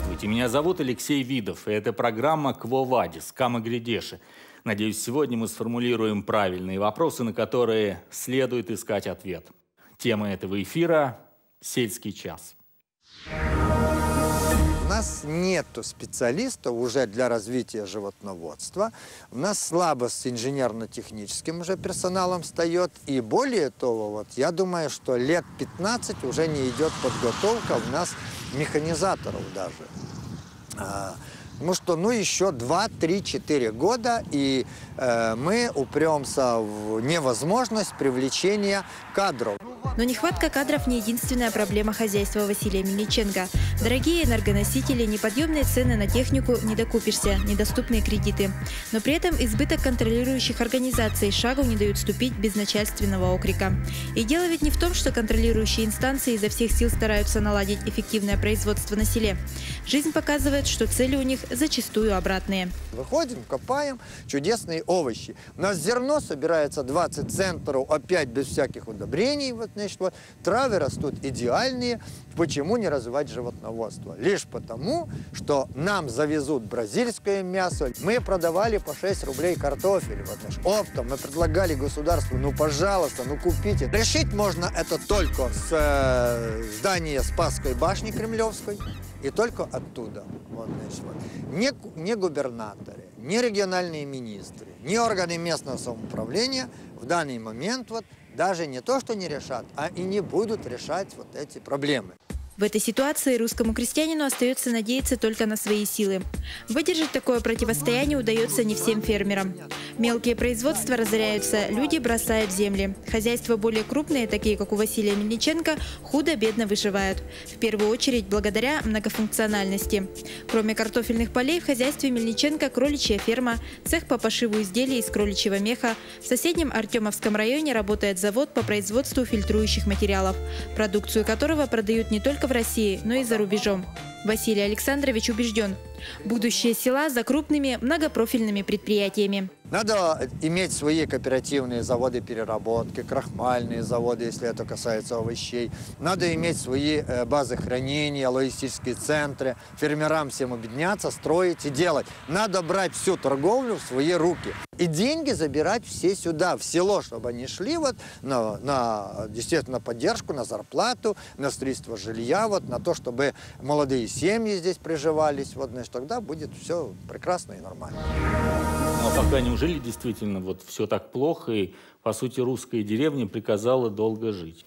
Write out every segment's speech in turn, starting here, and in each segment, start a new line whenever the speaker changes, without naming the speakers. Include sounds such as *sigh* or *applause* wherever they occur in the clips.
Здравствуйте, меня зовут Алексей Видов, и это программа «Кво Вадис. Кама Гридеши». Надеюсь, сегодня мы сформулируем правильные вопросы, на которые следует искать ответ. Тема этого эфира – «Сельский час»
нас нет специалистов уже для развития животноводства. У нас слабость с инженерно-техническим уже персоналом встает. И более того, вот, я думаю, что лет 15 уже не идет подготовка у нас механизаторов даже. Ну что, ну еще 2, 3, 4 года, и э, мы упремся в невозможность привлечения кадров.
Но нехватка кадров не единственная проблема хозяйства Василия Мельниченко. Дорогие энергоносители, неподъемные цены на технику, не докупишься, недоступные кредиты. Но при этом избыток контролирующих организаций шагу не дают ступить без начальственного окрика. И дело ведь не в том, что контролирующие инстанции изо всех сил стараются наладить эффективное производство на селе. Жизнь показывает, что цели у них зачастую обратные.
Выходим, копаем чудесные овощи. У нас зерно собирается 20 центнеров, опять без всяких удобрений. Вот, значит, вот, травы растут идеальные. Почему не развивать животноводство? Лишь потому, что нам завезут бразильское мясо. Мы продавали по 6 рублей картофель. Вот наш оптом. Мы предлагали государству, ну, пожалуйста, ну, купите. Решить можно это только с э, здания Спасской башни Кремлевской. И только оттуда. Вот, значит, вот. Не, не губернаторы, не региональные министры, не органы местного самоуправления в данный момент вот даже не то, что не решат, а и не будут решать вот эти проблемы.
В этой ситуации русскому крестьянину остается надеяться только на свои силы. Выдержать такое противостояние удается не всем фермерам. Мелкие производства разоряются, люди бросают земли. Хозяйства более крупные, такие как у Василия Мельниченко, худо-бедно выживают. В первую очередь благодаря многофункциональности. Кроме картофельных полей, в хозяйстве Мельниченко кроличья ферма, цех по пошиву изделий из кроличьего меха. В соседнем Артемовском районе работает завод по производству фильтрующих материалов, продукцию которого продают не только в России, но и за рубежом. Василий Александрович убежден, будущее села за крупными многопрофильными предприятиями.
Надо иметь свои кооперативные заводы переработки, крахмальные заводы, если это касается овощей. Надо иметь свои э, базы хранения, логистические центры. Фермерам всем объединяться, строить и делать. Надо брать всю торговлю в свои руки. И деньги забирать все сюда, в село, чтобы они шли вот на, на действительно поддержку, на зарплату, на строительство жилья, вот на то, чтобы молодые семьи здесь приживались. Вот, значит, тогда будет все прекрасно и нормально.
Ну, а пока неужели действительно вот все так плохо, и, по сути, русская деревня приказала долго жить?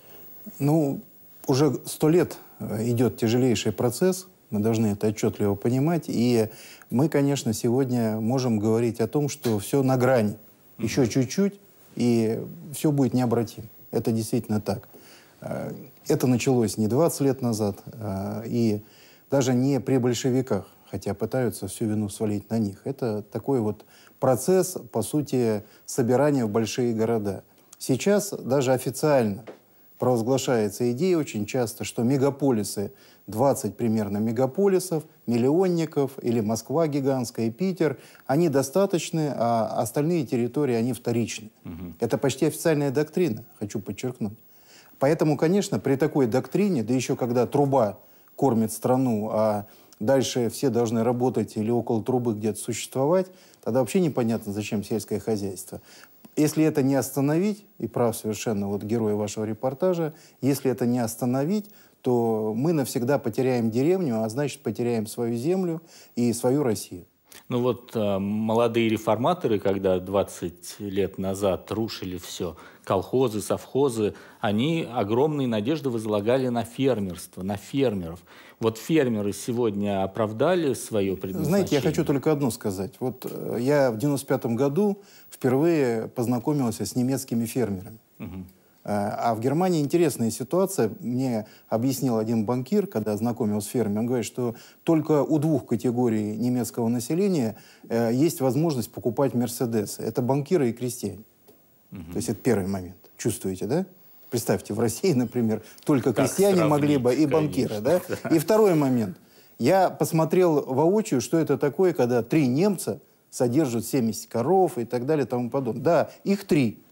Ну, уже сто лет э, идет тяжелейший процесс, мы должны это отчетливо понимать, и мы, конечно, сегодня можем говорить о том, что все на грани. Еще чуть-чуть, и все будет необратимо. Это действительно так. Э, это началось не 20 лет назад, э, и даже не при большевиках, хотя пытаются всю вину свалить на них. Это такой вот процесс, по сути, собирания в большие города. Сейчас даже официально провозглашается идея очень часто, что мегаполисы, 20 примерно мегаполисов, миллионников или Москва гигантская, Питер, они достаточны, а остальные территории, они вторичны. Угу. Это почти официальная доктрина, хочу подчеркнуть. Поэтому, конечно, при такой доктрине, да еще когда труба кормит страну, а дальше все должны работать или около трубы где-то существовать, тогда вообще непонятно, зачем сельское хозяйство. Если это не остановить, и прав совершенно вот герой вашего репортажа, если это не остановить, то мы навсегда потеряем деревню, а значит потеряем свою землю и свою Россию.
Ну вот э, молодые реформаторы, когда 20 лет назад рушили все, колхозы, совхозы, они огромные надежды возлагали на фермерство, на фермеров. Вот фермеры сегодня оправдали свое предназначение?
Знаете, я хочу только одно сказать. Вот э, я в 95 году впервые познакомился с немецкими фермерами. Угу. А в Германии интересная ситуация. Мне объяснил один банкир, когда знакомил с фермером, он говорит, что только у двух категорий немецкого населения э, есть возможность покупать Мерседесы. Это банкиры и крестьяне. Угу. То есть это первый момент. Чувствуете, да? Представьте, в России, например, только как крестьяне могли бы и банкиры. Да? И второй момент. Я посмотрел воочию, что это такое, когда три немца содержат 70 коров и так далее и тому подобное. Да, их три,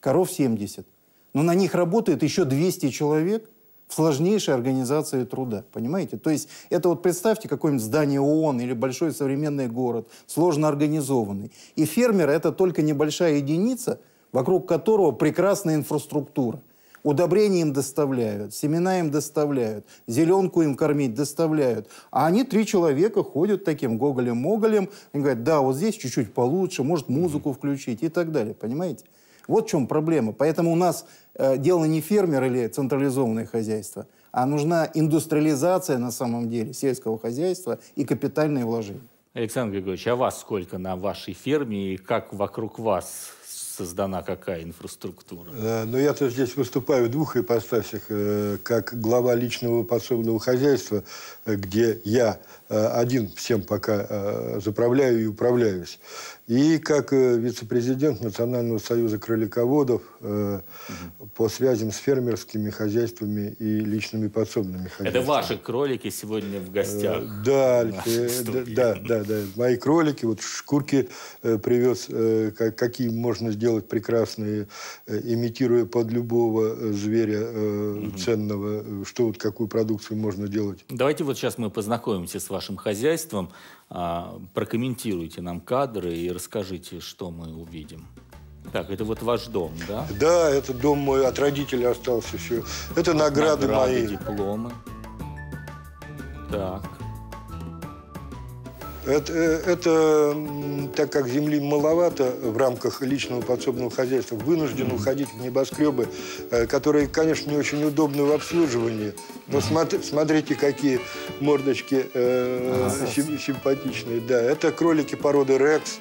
коров 70. Но на них работает еще 200 человек в сложнейшей организации труда, понимаете? То есть это вот представьте какое-нибудь здание ООН или большой современный город, сложно организованный. И фермер – это только небольшая единица, вокруг которого прекрасная инфраструктура – Удобрения им доставляют, семена им доставляют, зеленку им кормить доставляют. А они, три человека, ходят таким гоголем-моголем и говорят, да, вот здесь чуть-чуть получше, может музыку включить и так далее, понимаете? Вот в чем проблема. Поэтому у нас дело не фермер или централизованное хозяйство, а нужна индустриализация на самом деле сельского хозяйства и капитальные вложения.
Александр Григорьевич, а вас сколько на вашей ферме и как вокруг вас создана какая инфраструктура?
Э, но я-то здесь выступаю в двух ипостасях. Э, как глава личного подсобного хозяйства, э, где я один всем пока заправляю и управляюсь. И как вице-президент Национального союза кролиководов угу. по связям с фермерскими хозяйствами и личными подсобными хозяйствами.
Это ваши кролики сегодня в гостях?
Да, да, да, да. Мои кролики, вот шкурки привез, какие можно сделать делать прекрасные, э, имитируя под любого э, зверя угу. ценного, что вот какую продукцию можно делать.
Давайте вот сейчас мы познакомимся с вашим хозяйством, а, прокомментируйте нам кадры и расскажите, что мы увидим. Так, это вот ваш дом, да?
Да, это дом мой, от родителей остался все. Это награды, награды мои.
дипломы. Так.
Это, э, это, так как земли маловато в рамках личного подсобного хозяйства, вынужден уходить в небоскребы, э, которые, конечно, не очень удобны в обслуживании. Но смотри, смотрите, какие мордочки э, симпатичные. Да, это кролики породы Рекс,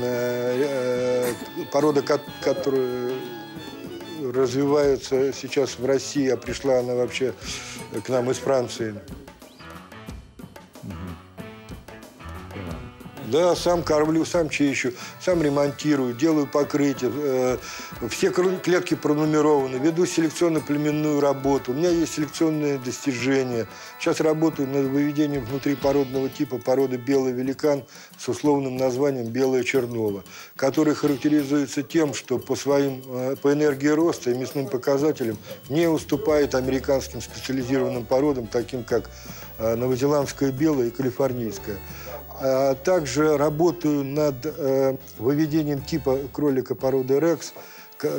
э, э, порода, которая развивается сейчас в России, а пришла она вообще к нам из Франции. Да, сам кормлю, сам чищу, сам ремонтирую, делаю покрытие. Э, все клетки пронумерованы, веду селекционно-племенную работу. У меня есть селекционные достижения. Сейчас работаю над выведением внутрипородного типа породы белый великан с условным названием белая чернова, который характеризуется тем, что по своим э, по энергии роста и мясным показателям не уступает американским специализированным породам, таким как э, новозеландская белая и калифорнийская. А также работаю над э, выведением типа кролика породы Рекс,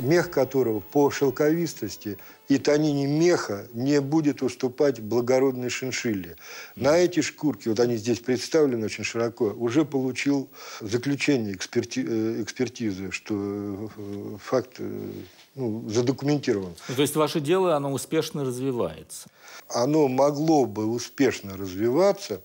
мех которого по шелковистости и тонине меха не будет уступать благородной шиншилле. На эти шкурки, вот они здесь представлены очень широко, уже получил заключение эксперти, э, экспертизы, что э, факт ну, задокументирован.
Ну, то есть ваше дело, оно успешно развивается?
Оно могло бы успешно развиваться,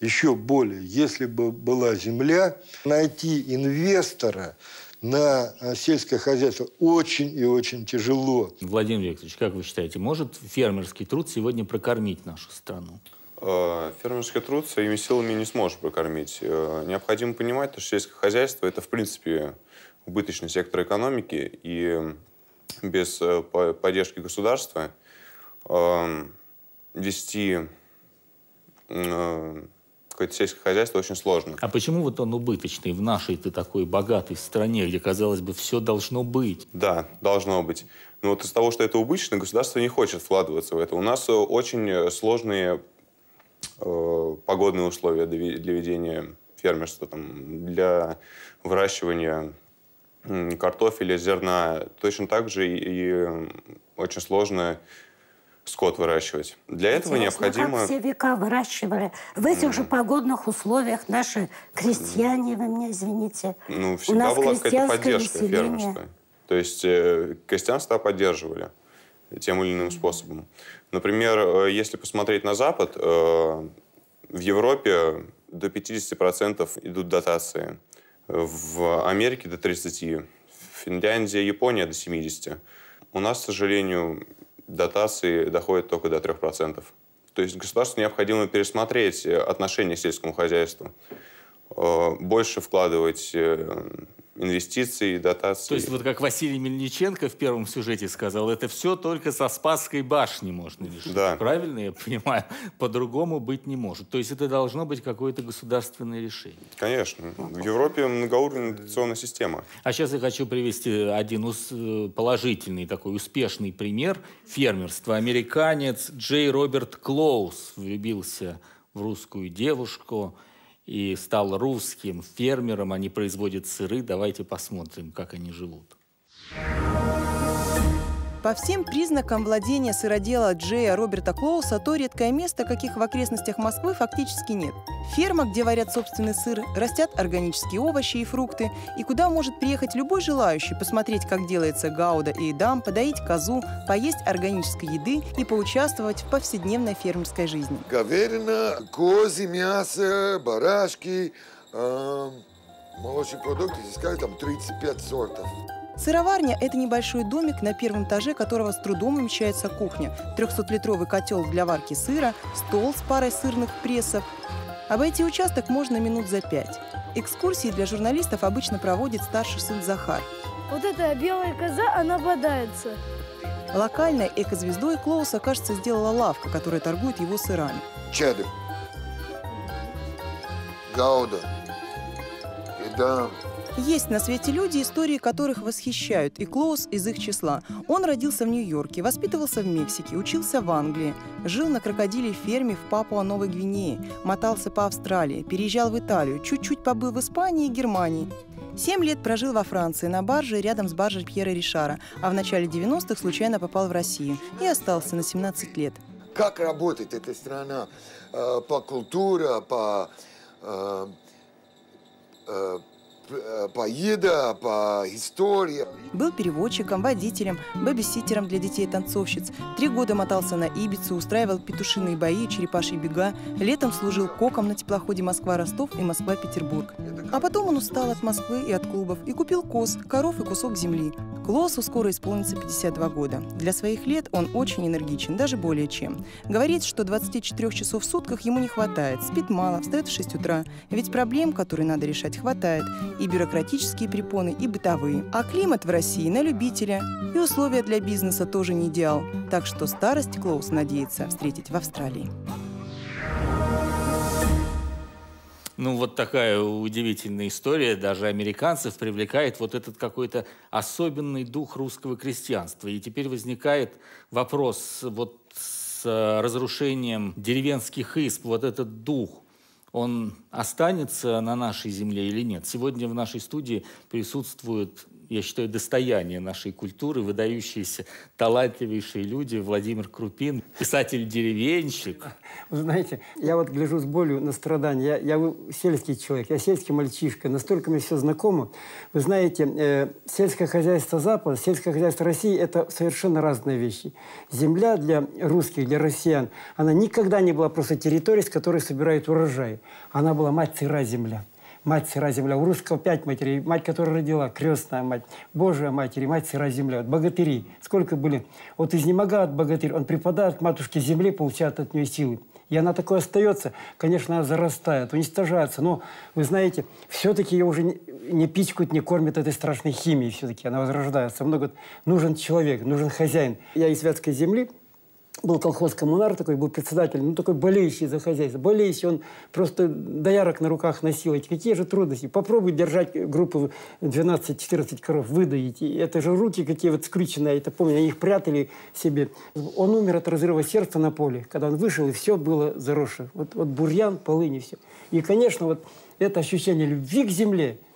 еще более, если бы была земля, найти инвестора на э, сельское хозяйство очень и очень тяжело.
Владимир Викторович, как вы считаете, может фермерский труд сегодня прокормить нашу страну?
Э, фермерский труд своими силами не сможет прокормить. Э, необходимо понимать, что сельское хозяйство – это, в принципе, убыточный сектор экономики, и без поддержки государства вести какое-то сельское хозяйство очень сложно.
А почему вот он убыточный в нашей-то такой богатой стране, где, казалось бы, все должно быть?
Да, должно быть. Но вот из того, что это убыточно, государство не хочет вкладываться в это. У нас очень сложные э, погодные условия для, для ведения фермерства, там, для выращивания картофеля, зерна. Точно так же и, и очень сложно скот выращивать. Для этого Интересно, необходимо...
как все века выращивали. В этих же погодных условиях наши крестьяне, вы меня извините.
Ну, всегда была какая-то поддержка население. фермерства. То есть э, крестьянство поддерживали тем или иным способом. Например, э, если посмотреть на Запад, э, в Европе до 50% идут дотации. В Америке до 30%. Финляндия, Япония до 70%. У нас, к сожалению, дотации доходят только до 3%. То есть государству необходимо пересмотреть э, отношение к сельскому хозяйству, э, больше вкладывать э, инвестиций, дотаций.
То есть вот как Василий Мельниченко в первом сюжете сказал, это все только со Спасской башни можно решить. Да. Правильно я понимаю? По-другому быть не может. То есть это должно быть какое-то государственное решение.
Конечно. В Европе многоуровневая дотационная система.
А сейчас я хочу привести один положительный такой успешный пример фермерства. Американец Джей Роберт Клоус влюбился в русскую девушку – и стал русским фермером, они производят сыры. Давайте посмотрим, как они живут.
По всем признакам владения сыродела Джея Роберта Клоуса то редкое место, каких в окрестностях Москвы фактически нет. Ферма, где варят собственный сыр, растят органические овощи и фрукты, и куда может приехать любой желающий посмотреть, как делается гауда и эдам, подоить козу, поесть органической еды и поучаствовать в повседневной фермерской жизни.
Говядина, кози, мясо, барашки, э, молочные продукты, здесь там 35 сортов.
Сыроварня – это небольшой домик, на первом этаже которого с трудом умещается кухня, 300-литровый котел для варки сыра, стол с парой сырных прессов. Обойти участок можно минут за пять. Экскурсии для журналистов обычно проводит старший сын Захар.
Вот эта белая коза, она бодается.
Локальной экозвездой Клоуса, кажется, сделала лавка, которая торгует его сырами.
Чеддер. Гауда. Еда.
Есть на свете люди, истории которых восхищают, и Клоус из их числа. Он родился в Нью-Йорке, воспитывался в Мексике, учился в Англии, жил на крокодиле ферме в Папуа-Новой Гвинее, мотался по Австралии, переезжал в Италию, чуть-чуть побыл в Испании и Германии. Семь лет прожил во Франции на барже рядом с баржей Пьера Ришара, а в начале 90-х случайно попал в Россию и остался на 17 лет.
Как работает эта страна э, по культуре, по э, Э, по еда, по истории.
Был переводчиком, водителем, бэбиситером для детей-танцовщиц. Три года мотался на Ибицу, устраивал петушиные бои, черепашьи бега. Летом служил коком на теплоходе Москва-Ростов и Москва-Петербург. А потом он устал от Москвы и от клубов и купил коз, коров и кусок земли. Клоусу скоро исполнится 52 года. Для своих лет он очень энергичен, даже более чем. Говорит, что 24 часов в сутках ему не хватает, спит мало, встает в 6 утра. Ведь проблем, которые надо решать, хватает и бюрократические препоны, и бытовые. А климат в России на любителя, и условия для бизнеса тоже не идеал. Так что старость Клоус надеется встретить в Австралии.
Ну, вот такая удивительная история даже американцев привлекает вот этот какой-то особенный дух русского крестьянства. И теперь возникает вопрос вот с разрушением деревенских исп, вот этот дух – он останется на нашей земле или нет. Сегодня в нашей студии присутствуют я считаю, достояние нашей культуры, выдающиеся, талантливейшие люди. Владимир Крупин, писатель-деревенщик.
Вы знаете, я вот гляжу с болью на страдания. Я, я сельский человек, я сельский мальчишка, настолько мне все знакомо. Вы знаете, э, сельское хозяйство Запада, сельское хозяйство России – это совершенно разные вещи. Земля для русских, для россиян, она никогда не была просто территорией, с которой собирают урожай. Она была мать сыра земля мать сыра земля. У русского пять матерей. Мать, которая родила, крестная мать, Божия матери, мать сыра земля. Вот богатыри. Сколько были? Вот изнемогает богатырь, он припадает к матушке земле, получает от нее силы. И она такой остается, конечно, она зарастает, уничтожается. Но, вы знаете, все-таки ее уже не пичкают, не кормят этой страшной химией все-таки. Она возрождается. Много нужен человек, нужен хозяин. Я из Вятской земли, был колхоз коммунар такой, был председатель, ну такой болеющий за хозяйство, болеющий, он просто доярок на руках носил. Эти какие же трудности? Попробуй держать группу 12-14 коров, выдаить. Это же руки какие вот скрюченные, это помню, они их прятали себе. Он умер от разрыва сердца на поле, когда он вышел, и все было заросше. Вот, вот бурьян, полынь и все. И, конечно, вот это ощущение любви к земле –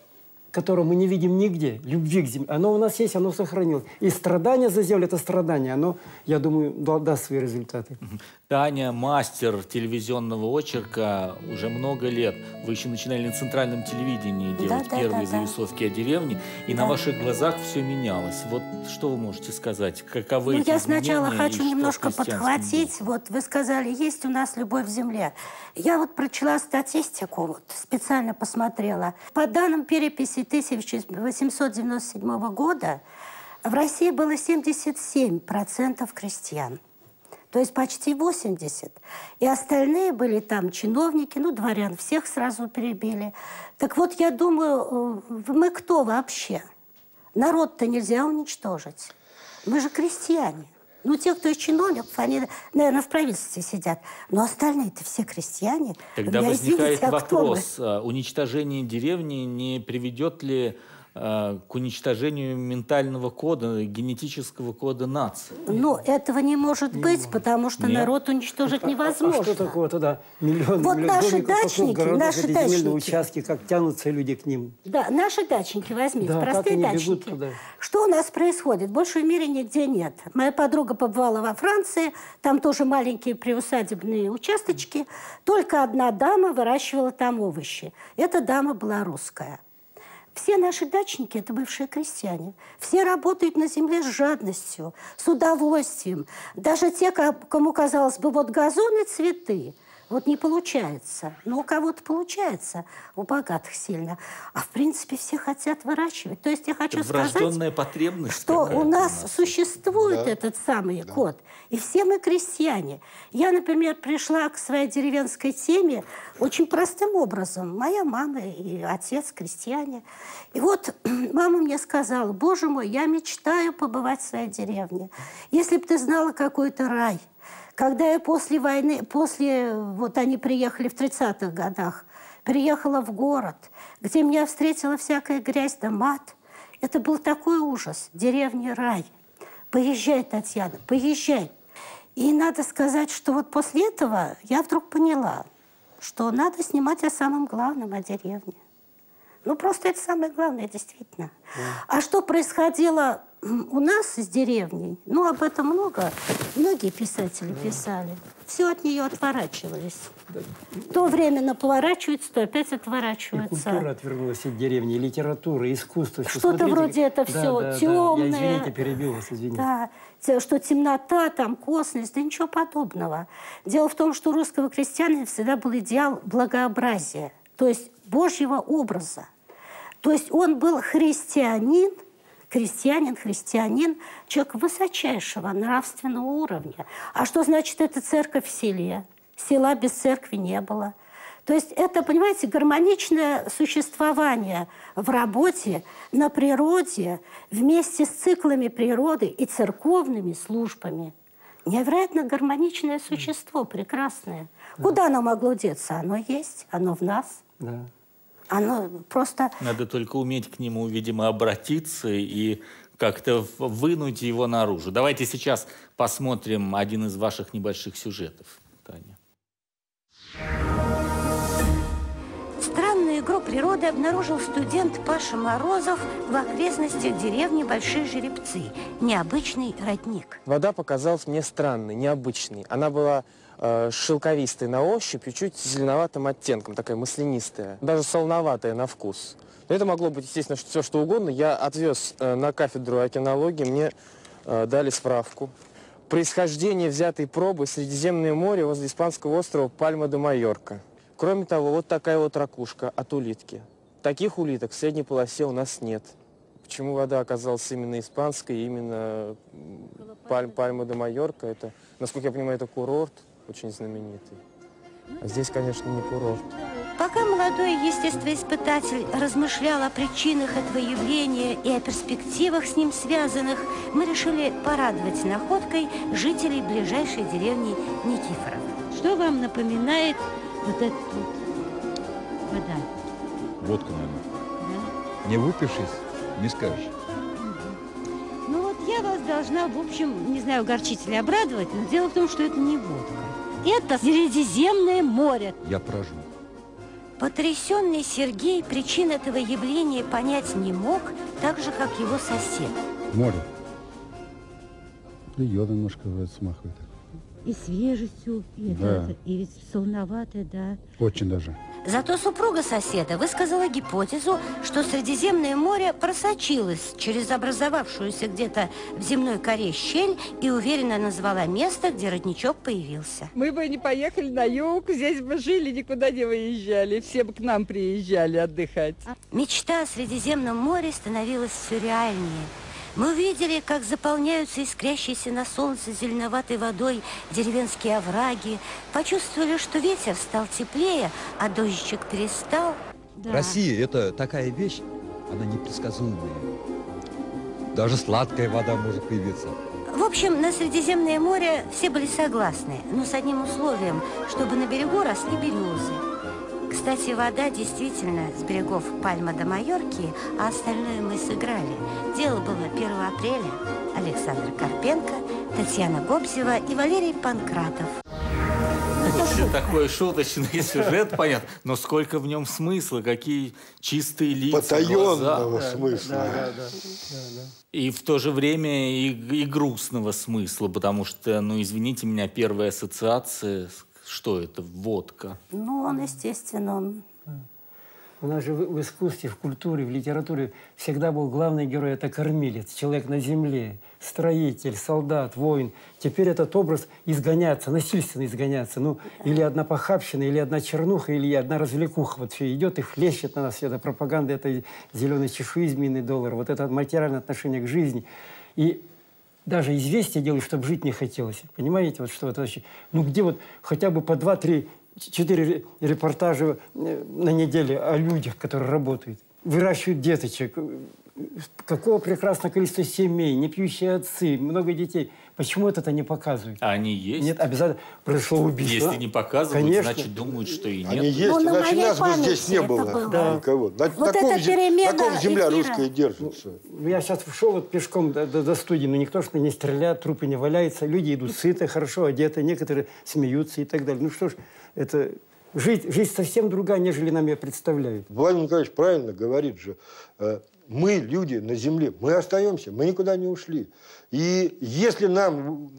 которого мы не видим нигде, любви к земле, оно у нас есть, оно сохранилось. И страдание за землю – это страдание, оно, я думаю, даст свои результаты.
Таня – мастер телевизионного очерка уже много лет. Вы еще начинали на центральном телевидении делать да, первые да, зарисовки да. о деревне, и да. на ваших глазах все менялось. Вот что вы можете сказать? Каковы
ну,
эти
Я сначала хочу немножко подхватить. Вот вы сказали, есть у нас любовь к земле. Я вот прочла статистику, вот, специально посмотрела. По данным переписи 1897 года в России было 77% крестьян. то есть почти 80. И остальные были там чиновники, ну, дворян, всех сразу перебили. Так вот, я думаю, э, мы кто вообще? Народ-то нельзя уничтожить. Мы же крестьяне. Ну, те, кто из чиновников, они, наверное, в правительстве сидят. Но остальные-то все крестьяне.
Тогда возникает извините, а вопрос, а уничтожение деревни не приведет ли к уничтожению ментального кода, генетического кода нации.
Ну, этого не может не быть, может. потому что Нет. народ уничтожить а, невозможно.
А, а что такое тогда миллион,
вот
миллион
наши дачники,
городов,
наши дачники.
участки, как тянутся люди к ним.
Да, наши дачники, возьмите, да, простые дачники. Что у нас происходит? Больше в мире нигде нет. Моя подруга побывала во Франции, там тоже маленькие приусадебные участочки. Только одна дама выращивала там овощи. Эта дама была русская. Все наши дачники – это бывшие крестьяне. Все работают на земле с жадностью, с удовольствием. Даже те, кому казалось бы, вот газоны, цветы – вот не получается. Но у кого-то получается, у богатых сильно. А в принципе все хотят выращивать. То есть я хочу Это сказать,
потребность
что у нас, у нас существует да. этот самый да. код. И все мы крестьяне. Я, например, пришла к своей деревенской теме очень простым образом. Моя мама и отец крестьяне. И вот *clears throat* мама мне сказала, боже мой, я мечтаю побывать в своей деревне. Если бы ты знала какой-то рай – когда я после войны, после, вот они приехали в 30-х годах, приехала в город, где меня встретила всякая грязь да мат, это был такой ужас. Деревня рай. Поезжай, Татьяна, поезжай. И надо сказать, что вот после этого я вдруг поняла, что надо снимать о самом главном, о деревне. Ну, просто это самое главное, действительно. Да. А что происходило у нас с деревней, ну, об этом много, многие писатели писали. Все от нее отворачивались. Да. То временно поворачивается, то опять отворачивается.
И культура отвернулась от деревни, литература, искусство.
Что-то вроде это все да, темное.
Да. Я, извините, перебил вас, извините.
Да, что темнота, там, косность, да ничего подобного. Дело в том, что у русского крестьянина всегда был идеал благообразия, то есть Божьего образа. То есть он был христианин, крестьянин, христианин, человек высочайшего нравственного уровня. А что значит это церковь в селе? Села без церкви не было. То есть это, понимаете, гармоничное существование в работе, на природе, вместе с циклами природы и церковными службами. Невероятно гармоничное существо, прекрасное. Да. Куда оно могло деться? Оно есть, оно в нас.
Да.
Оно просто...
Надо только уметь к нему, видимо, обратиться и как-то вынуть его наружу. Давайте сейчас посмотрим один из ваших небольших сюжетов, Таня.
Странную игру природы обнаружил студент Паша Морозов в окрестностях деревни Большие Жеребцы. Необычный родник.
Вода показалась мне странной, необычной. Она была э, шелковистой на ощупь и чуть зеленоватым оттенком, такая маслянистая, даже солоноватая на вкус. Но это могло быть, естественно, все что угодно. Я отвез э, на кафедру океанологии, мне э, дали справку. Происхождение взятой пробы Средиземное море возле испанского острова Пальма де Майорка. Кроме того, вот такая вот ракушка от улитки. Таких улиток в средней полосе у нас нет. Почему вода оказалась именно испанской, именно Паль, Пальма де Майорка, это, насколько я понимаю, это курорт очень знаменитый. А здесь, конечно, не курорт.
Пока молодой естествоиспытатель размышлял о причинах этого явления и о перспективах с ним связанных, мы решили порадовать находкой жителей ближайшей деревни Никифоров. Что вам напоминает вот эта вода?
Водка, наверное. Да? Не выпившись, не скажешь.
Ну вот я вас должна, в общем, не знаю, огорчить или обрадовать, но дело в том, что это не водка. Это Средиземное море.
Я прожу.
Потрясенный Сергей причин этого явления понять не мог, так же, как его сосед.
Море. Да йода немножко смахивает.
И свежестью, и, да. это, и ведь солоноватое, да.
Очень даже.
Зато супруга соседа высказала гипотезу, что Средиземное море просочилось через образовавшуюся где-то в земной коре щель и уверенно назвала место, где родничок появился.
Мы бы не поехали на юг, здесь бы жили, никуда не выезжали. Все бы к нам приезжали отдыхать.
Мечта о Средиземном море становилась все реальнее. Мы увидели, как заполняются искрящиеся на солнце зеленоватой водой деревенские овраги, почувствовали, что ветер стал теплее, а дождичек перестал.
Да. Россия – это такая вещь, она непредсказуемая. Даже сладкая вода может появиться.
В общем, на Средиземное море все были согласны, но с одним условием, чтобы на берегу росли березы. Кстати, вода действительно с берегов Пальма до Майорки, а остальное мы сыграли. Дело было 1 апреля. Александр Карпенко, Татьяна Гобзева и Валерий Панкратов.
Такой шуточный сюжет, понятно, но сколько в нем смысла, какие чистые лица,
Потаенного
глаза.
смысла.
Да, да, да, да, да.
И в то же время и, и грустного смысла, потому что, ну, извините меня, первая ассоциация, что это, водка.
Ну, он, естественно, он
у нас же в, в искусстве, в культуре, в литературе всегда был главный герой – это кормилец, человек на земле, строитель, солдат, воин. Теперь этот образ изгоняется, насильственно изгоняется. Ну, или одна похабщина, или одна чернуха, или одна развлекуха. Вот все идет и хлещет на нас это пропаганда, это зеленый чешуи, змеиный доллар, вот это материальное отношение к жизни. И даже известие делают, чтобы жить не хотелось. Понимаете, вот что это вообще? Ну, где вот хотя бы по два-три четыре репортажа э, на неделе о людях, которые работают, выращивают деточек. Какого прекрасного количества семей, не пьющие отцы, много детей. Почему это не показывают?
А они есть?
Нет, обязательно произошло убийство.
Если не показывают, Конечно. значит думают, что и нет.
Они есть,
ну,
иначе нас бы здесь не было. было. Да. Никого. На, вот на, ком, на ком земля эфира. русская держится?
Ну, я сейчас шел вот пешком до, до, до студии, но никто что не стреляет, трупы не валяются, люди идут сыты, хорошо одеты, некоторые смеются и так далее. Ну что ж, это жить, жизнь совсем другая, нежели нам ее представляют.
Владимир Николаевич правильно говорит же. Мы, люди на земле, мы остаемся, мы никуда не ушли. И если нам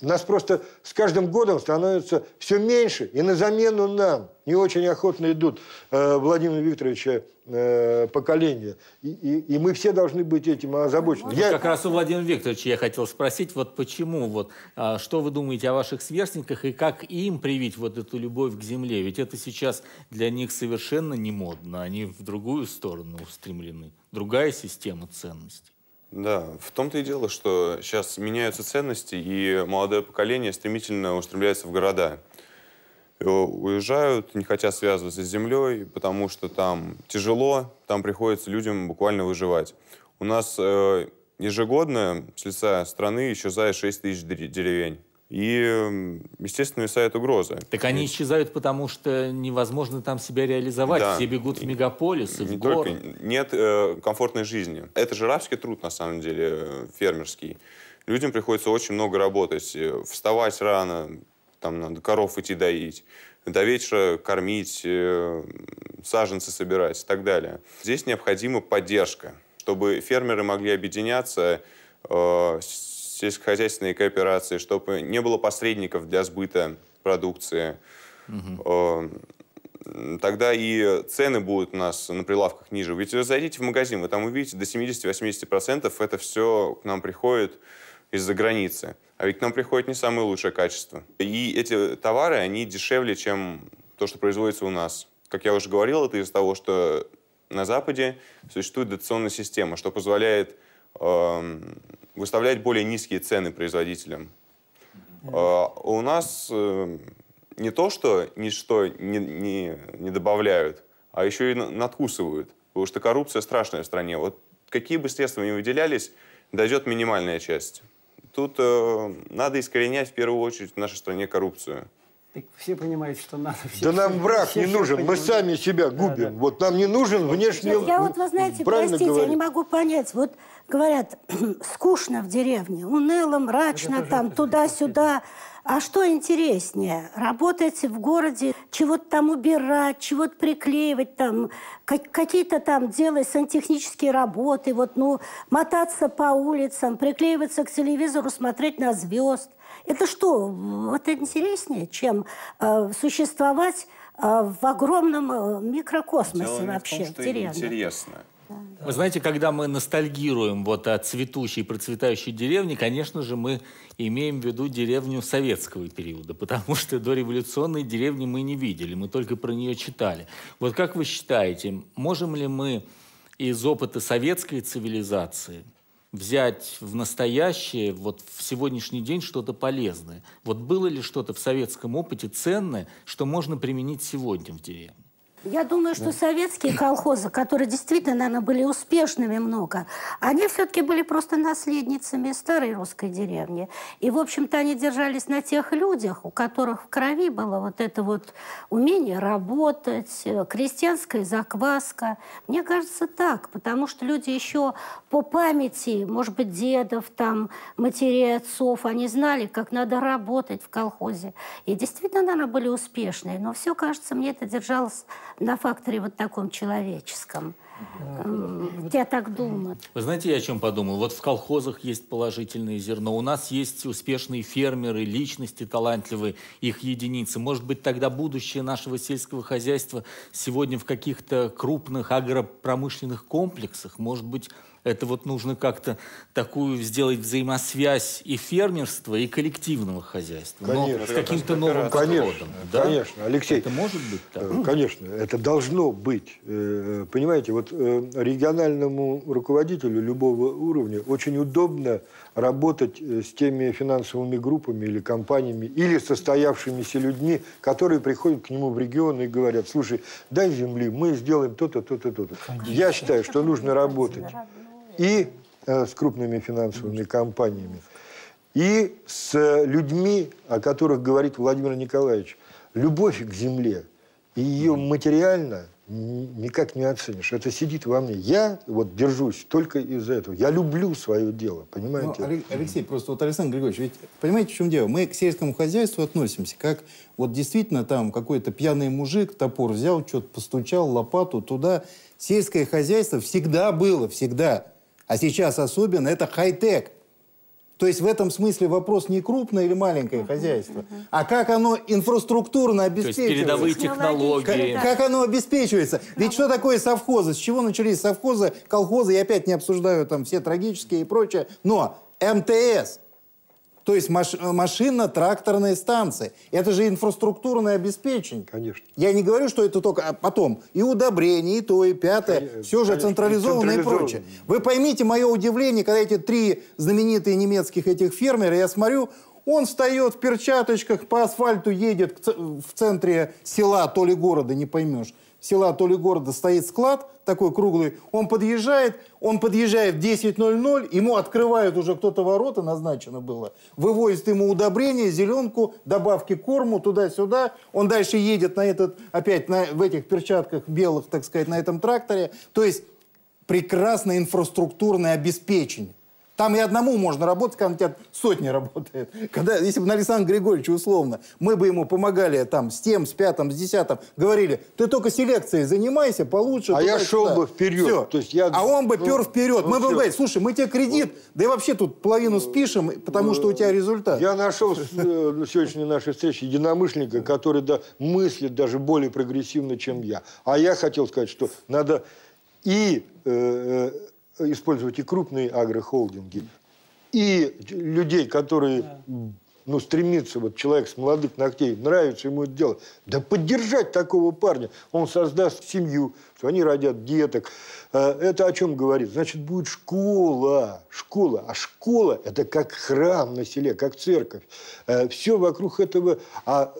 нас просто с каждым годом становится все меньше, и на замену нам не очень охотно идут э, Владимира Викторовича э, поколения. И, и, и мы все должны быть этим озабочены.
Я... Как раз у Владимира Викторовича я хотел спросить, вот почему, вот, а, что вы думаете о ваших сверстниках и как им привить вот эту любовь к земле? Ведь это сейчас для них совершенно не модно, они в другую сторону устремлены, другая система ценностей.
Да, в том-то и дело, что сейчас меняются ценности, и молодое поколение стремительно устремляется в города. И уезжают, не хотят связываться с землей, потому что там тяжело, там приходится людям буквально выживать. У нас э, ежегодно с лица страны исчезает 6 тысяч деревень. И, естественно, висает угроза.
Так они исчезают, потому что невозможно там себя реализовать. Да. Все бегут в мегаполисы,
Не
в горы.
Только. Нет э, комфортной жизни. Это же рабский труд, на самом деле, э, фермерский. Людям приходится очень много работать. Э, вставать рано, там надо коров идти доить, до вечера кормить, э, саженцы собирать и так далее. Здесь необходима поддержка, чтобы фермеры могли объединяться, э, сельскохозяйственные кооперации, чтобы не было посредников для сбыта продукции. Угу. Тогда и цены будут у нас на прилавках ниже. Ведь зайдите в магазин, вы там увидите, до 70-80% это все к нам приходит из-за границы. А ведь к нам приходит не самое лучшее качество. И эти товары, они дешевле, чем то, что производится у нас. Как я уже говорил, это из-за того, что на Западе существует дотационная система, что позволяет э, выставлять более низкие цены производителям. А у нас э, не то, что ничто не, не, не добавляют, а еще и надкусывают. Потому что коррупция страшная в стране. Вот какие бы средства ни выделялись, дойдет минимальная часть. Тут э, надо искоренять в первую очередь в нашей стране коррупцию.
Так все понимают, что надо.
Все, да нам враг все, не все нужен, мы сами себя губим. Да, да. Вот нам не нужен внешний...
Нет, я вот, вы знаете, простите, говорить. я не могу понять. Вот говорят, *clears throat* скучно в деревне, уныло, мрачно, там туда-сюда. А что интереснее? Работать в городе, чего-то там убирать, чего-то приклеивать, там, какие-то там делать сантехнические работы, вот, ну, мотаться по улицам, приклеиваться к телевизору, смотреть на звезд – это что, вот интереснее, чем э, существовать э, в огромном э, микрокосмосе Дело вообще,
в том, что интересно.
Вы знаете, когда мы ностальгируем вот о цветущей, процветающей деревне, конечно же, мы имеем в виду деревню советского периода, потому что до революционной деревни мы не видели, мы только про нее читали. Вот как вы считаете, можем ли мы из опыта советской цивилизации взять в настоящее, вот в сегодняшний день что-то полезное. Вот было ли что-то в советском опыте ценное, что можно применить сегодня в деревне?
Я думаю, что советские колхозы, которые действительно, наверное, были успешными много, они все-таки были просто наследницами старой русской деревни. И, в общем-то, они держались на тех людях, у которых в крови было вот это вот умение работать, э, крестьянская закваска. Мне кажется, так, потому что люди еще по памяти, может быть, дедов, там, матерей, отцов, они знали, как надо работать в колхозе. И действительно, наверное, были успешные. Но все, кажется, мне это держалось на факторе вот таком человеческом. Я так думаю.
Вы знаете, я о чем подумал? Вот в колхозах есть положительное зерно. У нас есть успешные фермеры, личности талантливые, их единицы. Может быть, тогда будущее нашего сельского хозяйства сегодня в каких-то крупных агропромышленных комплексах, может быть, это вот нужно как-то такую сделать взаимосвязь и фермерства, и коллективного хозяйства. Конечно. Но с каким-то новым
конечно,
подходом.
Да? Конечно, Алексей.
Это может быть так?
Э, конечно, это должно быть. Э, понимаете, вот э, региональному руководителю любого уровня очень удобно работать с теми финансовыми группами или компаниями, или состоявшимися людьми, которые приходят к нему в регион и говорят, слушай, дай земли, мы сделаем то-то, то-то, то-то. Я считаю, что нужно работать и э, с крупными финансовыми компаниями, и с людьми, о которых говорит Владимир Николаевич. Любовь к земле и ее материально никак не оценишь. Это сидит во мне. Я вот держусь только из-за этого. Я люблю свое дело, понимаете?
Ну, Алексей, просто вот Александр Григорьевич, ведь понимаете, в чем дело? Мы к сельскому хозяйству относимся как вот действительно там какой-то пьяный мужик топор взял, что-то постучал, лопату туда. Сельское хозяйство всегда было, всегда а сейчас особенно, это хай-тек. То есть в этом смысле вопрос не крупное или маленькое хозяйство, а как оно инфраструктурно обеспечивается. То есть
передовые технологии.
Как, как оно обеспечивается. Ведь что такое совхозы? С чего начались совхозы, колхозы? Я опять не обсуждаю там все трагические и прочее. Но МТС – то есть маш, машинно-тракторные станции. Это же инфраструктурное обеспечение.
Конечно.
Я не говорю, что это только а потом. И удобрение, и то, и пятое. Конечно, все же централизованно и, и прочее. Вы поймите мое удивление, когда эти три знаменитые немецких этих фермера, я смотрю, он встает в перчаточках, по асфальту едет в центре села, то ли города, не поймешь села, то ли города стоит склад такой круглый, он подъезжает, он подъезжает в 10.00, ему открывают уже кто-то ворота, назначено было, вывозят ему удобрения, зеленку, добавки корму туда-сюда, он дальше едет на этот, опять на, в этих перчатках белых, так сказать, на этом тракторе. То есть прекрасное инфраструктурное обеспечение. Там и одному можно работать, когда у тебя сотни работает. Когда, если бы на Александра Григорьевича условно, мы бы ему помогали там с тем, с пятым, с десятым, говорили, ты только селекцией занимайся, получше.
А я шел бы вперед.
Все. То есть я... А он бы ну, пер вперед. Ну, мы все. бы говорили, слушай, мы тебе кредит, ну, да и вообще тут половину спишем, потому ну, что у тебя результат.
Я нашел *laughs* э, на сегодняшней нашей встрече единомышленника, который да, мыслит даже более прогрессивно, чем я. А я хотел сказать, что надо и... Э, э использовать и крупные агрохолдинги, и людей, которые ну, стремится, вот человек с молодых ногтей, нравится ему это дело, да поддержать такого парня. Он создаст семью, что они родят деток. Э, это о чем говорит? Значит, будет школа, школа. А школа – это как храм на селе, как церковь. Э, Все вокруг этого. А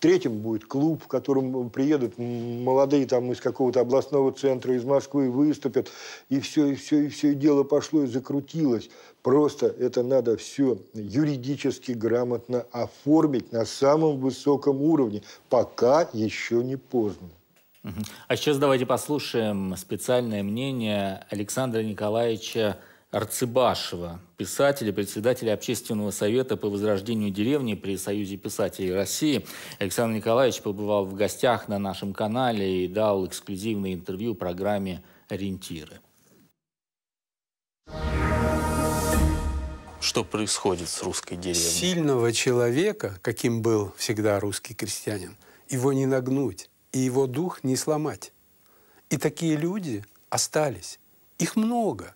Третьим будет клуб, в котором приедут молодые там из какого-то областного центра, из Москвы, выступят. И все, и все, и все, и дело пошло и закрутилось. Просто это надо все юридически грамотно оформить на самом высоком уровне, пока еще не поздно.
А сейчас давайте послушаем специальное мнение Александра Николаевича Арцебашева, писателя, председателя Общественного совета по возрождению деревни при Союзе писателей России. Александр Николаевич побывал в гостях на нашем канале и дал эксклюзивное интервью программе «Ориентиры». Что происходит с русской деревней?
Сильного человека, каким был всегда русский крестьянин, его не нагнуть, и его дух не сломать. И такие люди остались. Их много –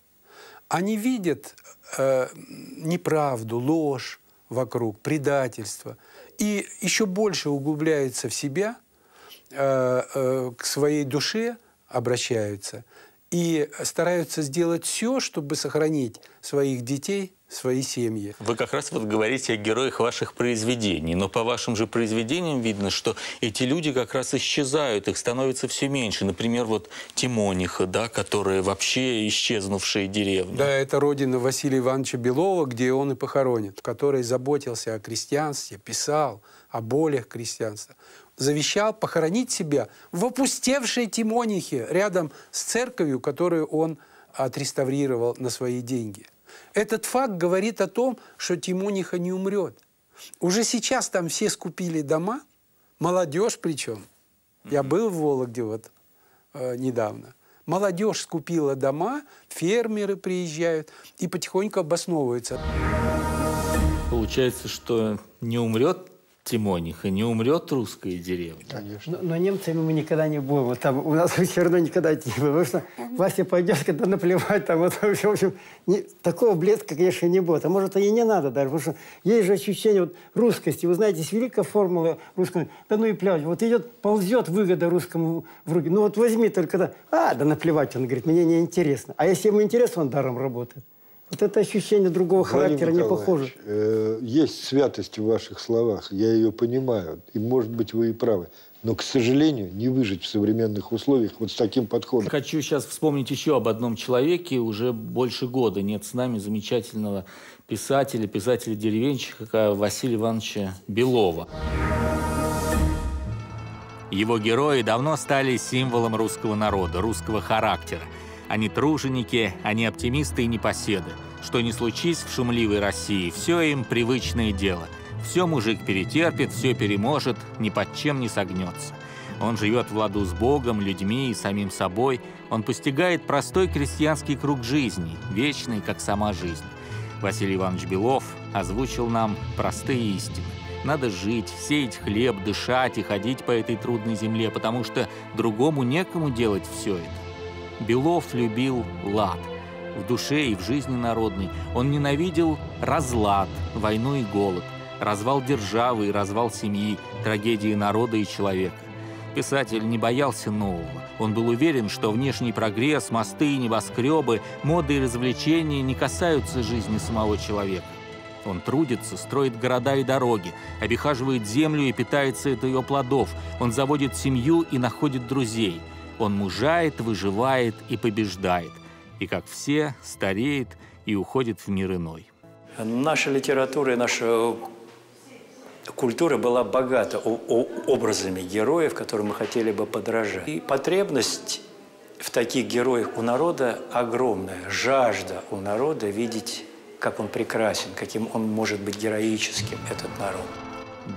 они видят э, неправду, ложь вокруг, предательство. И еще больше углубляются в себя, э, э, к своей душе обращаются и стараются сделать все, чтобы сохранить своих детей, свои семьи.
Вы как раз вот говорите о героях ваших произведений, но по вашим же произведениям видно, что эти люди как раз исчезают, их становится все меньше. Например, вот Тимониха, да, которая вообще исчезнувшая деревня.
Да, это родина Василия Ивановича Белова, где он и похоронен, который заботился о крестьянстве, писал о болях крестьянства завещал похоронить себя в опустевшей Тимонихе рядом с церковью, которую он отреставрировал на свои деньги. Этот факт говорит о том, что Тимониха не умрет. Уже сейчас там все скупили дома, молодежь причем. Я был в Вологде вот э, недавно. Молодежь скупила дома, фермеры приезжают и потихоньку обосновываются.
Получается, что не умрет Тимониха, не умрет русская деревня.
Конечно. Но, но немцами мы никогда не будем. Вот там у нас *laughs* все равно никогда не было. Потому что Вася пойдет, когда наплевать, там вот, *laughs* в общем, не, такого блеска, конечно, не будет. А может, и не надо даже, потому что есть же ощущение вот, русскости. Вы знаете, есть великая формула русского. Да ну и плевать. Вот идет, ползет выгода русскому в руки. Ну вот возьми только, да, а, да наплевать, он говорит, мне не интересно. А если ему интересно, он даром работает. Вот это ощущение другого характера не похоже.
Э, есть святость в ваших словах, я ее понимаю, и, может быть, вы и правы. Но, к сожалению, не выжить в современных условиях вот с таким подходом.
Хочу сейчас вспомнить еще об одном человеке. Уже больше года нет с нами замечательного писателя, писателя-деревенщика Василия Ивановича Белова. Его герои давно стали символом русского народа, русского характера. Они труженики, они оптимисты и непоседы. Что ни случись в шумливой России, все им привычное дело. Все мужик перетерпит, все переможет, ни под чем не согнется. Он живет в ладу с Богом, людьми и самим собой. Он постигает простой крестьянский круг жизни, вечный, как сама жизнь. Василий Иванович Белов озвучил нам простые истины. Надо жить, сеять хлеб, дышать и ходить по этой трудной земле, потому что другому некому делать все это. Белов любил лад. В душе и в жизни народной он ненавидел разлад, войну и голод, развал державы и развал семьи, трагедии народа и человека. Писатель не боялся нового. Он был уверен, что внешний прогресс, мосты и небоскребы, моды и развлечения не касаются жизни самого человека. Он трудится, строит города и дороги, обихаживает землю и питается от ее плодов. Он заводит семью и находит друзей – он мужает, выживает и побеждает. И, как все, стареет и уходит в мир иной.
Наша литература и наша культура была богата образами героев, которым мы хотели бы подражать. И потребность в таких героях у народа огромная. Жажда у народа видеть, как он прекрасен, каким он может быть героическим, этот народ.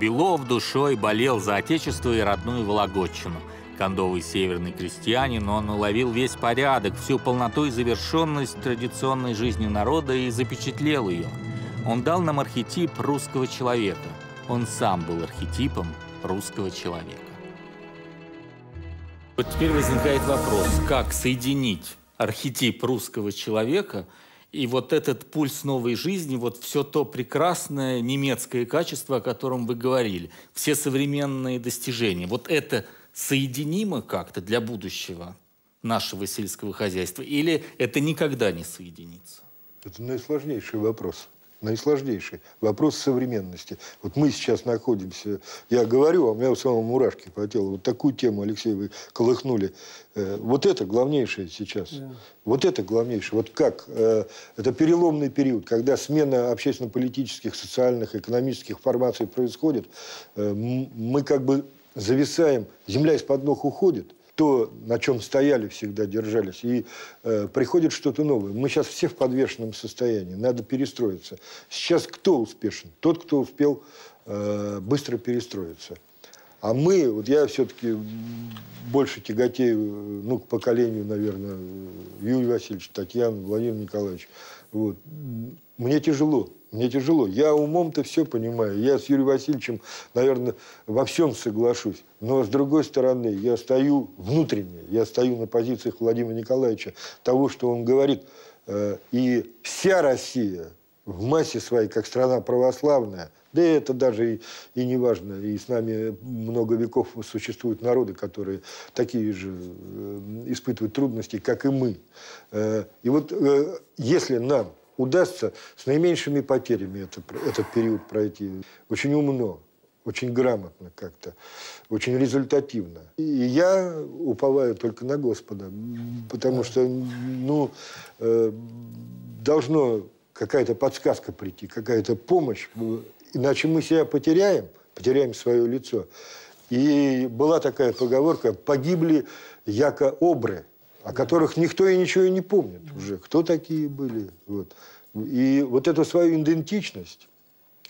Белов душой болел за отечество и родную Вологодчину – Кондовый северный крестьянин, он уловил весь порядок, всю полноту и завершенность традиционной жизни народа и запечатлел ее. Он дал нам архетип русского человека. Он сам был архетипом русского человека. Вот теперь возникает вопрос, как соединить архетип русского человека и вот этот пульс новой жизни, вот все то прекрасное немецкое качество, о котором вы говорили, все современные достижения. Вот это соединимо как-то для будущего нашего сельского хозяйства, или это никогда не соединится?
Это наисложнейший вопрос. Наисложнейший вопрос современности. Вот мы сейчас находимся, я говорю, а у меня у самого мурашки по телу. Вот такую тему, Алексей, вы колыхнули. Э, вот это главнейшее сейчас. Да. Вот это главнейшее. Вот как? Э, это переломный период, когда смена общественно-политических, социальных, экономических формаций происходит. Э, мы как бы зависаем, земля из-под ног уходит, то, на чем стояли, всегда держались, и э, приходит что-то новое. Мы сейчас все в подвешенном состоянии, надо перестроиться. Сейчас кто успешен? Тот, кто успел э, быстро перестроиться. А мы, вот я все-таки больше тяготею, ну, к поколению, наверное, Юрия Васильевича, Татьяны, Владимира Николаевича. Вот. Мне тяжело. Мне тяжело. Я умом-то все понимаю. Я с Юрием Васильевичем, наверное, во всем соглашусь. Но, с другой стороны, я стою внутренне, я стою на позициях Владимира Николаевича, того, что он говорит. Э, и вся Россия в массе своей, как страна православная, Да и это даже и, и не важно. И с нами много веков существуют народы, которые такие же э, испытывают трудности, как и мы. Э, и вот э, если нам удастся с наименьшими потерями это, этот период пройти, очень умно, очень грамотно как-то, очень результативно. И я уповаю только на Господа, потому что, ну, э, должно какая-то подсказка прийти, какая-то помощь, иначе мы себя потеряем, потеряем свое лицо. И была такая поговорка «погибли яко обры», о которых никто и ничего и не помнит уже, кто такие были. Вот. И вот эту свою идентичность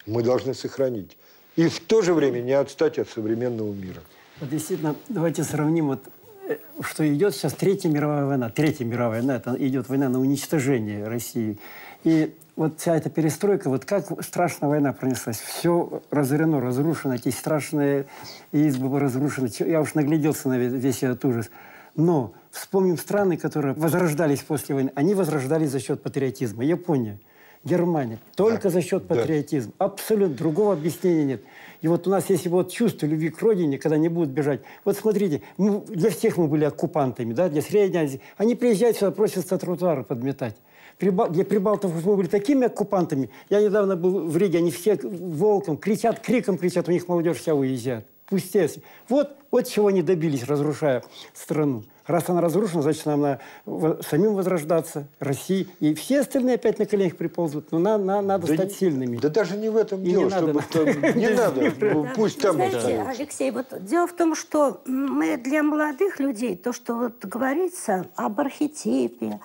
мы должны сохранить и в то же время не отстать от современного мира.
Вот действительно, давайте сравним, вот, э, что идет сейчас Третья мировая война. Третья мировая война, это идет война на уничтожение России. И вот вся эта перестройка, вот как страшная война пронеслась. Все разорено, разрушено, эти страшные избы разрушены. Я уж нагляделся на весь этот ужас. Но вспомним страны, которые возрождались после войны. Они возрождались за счет патриотизма. Япония – Германия. Только да. за счет патриотизма. Да. Абсолютно другого объяснения нет. И вот у нас есть вот чувство любви к родине, когда не будут бежать. Вот смотрите, мы, для всех мы были оккупантами, да, для Средней Азии. Они приезжают сюда, просятся тротуары подметать. Прибал, для прибалтов мы были такими оккупантами. Я недавно был в Риге, они все волком кричат, криком кричат, у них молодежь вся уезжает. Пустец. Вот, вот чего они добились, разрушая страну. Раз она разрушена, значит, нам надо самим возрождаться, России. И все остальные опять на коленях приползут. Но на, на, надо да стать не, сильными.
Да даже не в этом и дело, *laughs* не чтобы... Надо. Не надо, пусть там
Знаете, Алексей, вот дело в том, что мы для молодых людей, то, что вот говорится об архетипе,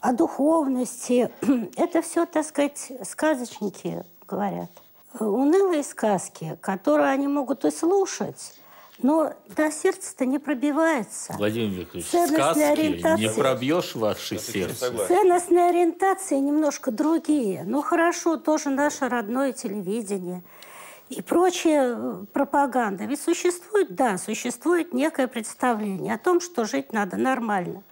о духовности, *clears throat* это все, так сказать, сказочники говорят. Унылые сказки, которые они могут и слушать, но до сердца-то не пробивается.
Владимир Викторович, сказки не пробьешь ваше сердце.
Ценностные ориентации немножко другие. Ну хорошо, тоже наше родное телевидение и прочая э, пропаганда. Ведь существует, да, существует некое представление о том, что жить надо нормально.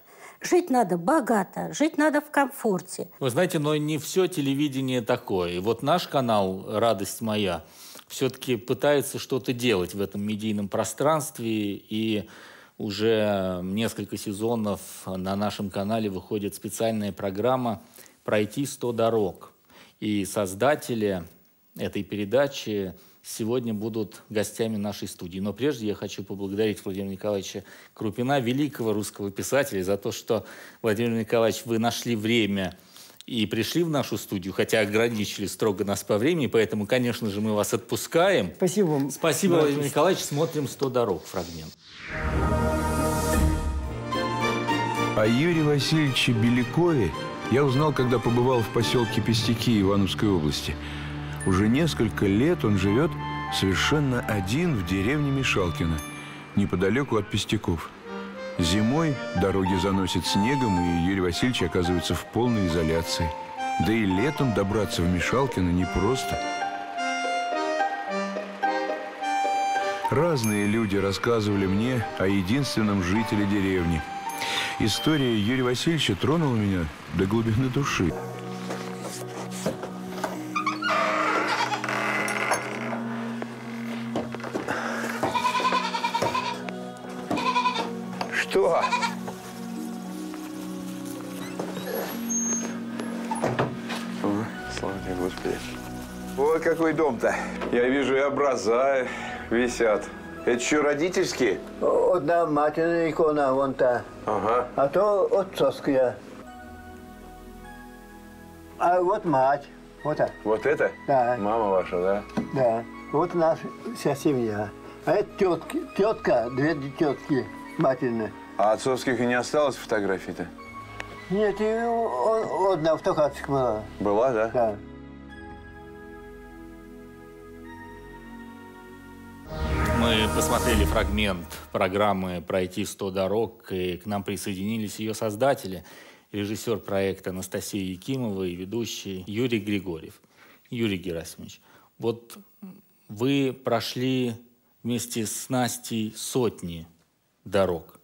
Жить надо богато, жить надо в комфорте.
Вы знаете, но не все телевидение такое. И вот наш канал «Радость моя» все-таки пытается что-то делать в этом медийном пространстве, и уже несколько сезонов на нашем канале выходит специальная программа «Пройти 100 дорог». И создатели этой передачи сегодня будут гостями нашей студии. Но прежде я хочу поблагодарить Владимира Николаевича Крупина, великого русского писателя, за то, что, Владимир Николаевич, вы нашли время – и пришли в нашу студию, хотя ограничили строго нас по времени, поэтому, конечно же, мы вас отпускаем.
Спасибо вам.
Спасибо, Владимир Николаевич. Смотрим «100 дорог» фрагмент.
О Юрии Васильевиче Белякове я узнал, когда побывал в поселке Пестяки Ивановской области. Уже несколько лет он живет совершенно один в деревне Мишалкино, неподалеку от Пестяков. Зимой дороги заносит снегом, и Юрий Васильевич оказывается в полной изоляции. Да и летом добраться в Мишалкино непросто. Разные люди рассказывали мне о единственном жителе деревни. История Юрия Васильевича тронула меня до глубины души.
Образа висят. Это что, родительские?
Одна матерная икона, вон та.
Ага.
А то отцовская. А вот мать. Вот так.
Вот это?
Да.
Мама ваша, да?
Да. Вот наша вся семья. А это тетки, тетка, две тетки матерные.
А отцовских и не осталось фотографий-то?
Нет, и одна фотография была.
Была, да?
Да.
Мы посмотрели фрагмент программы «Пройти 100 дорог», и к нам присоединились ее создатели, режиссер проекта Анастасия Якимова и ведущий Юрий Григорьев. Юрий Герасимович, вот вы прошли вместе с Настей сотни дорог.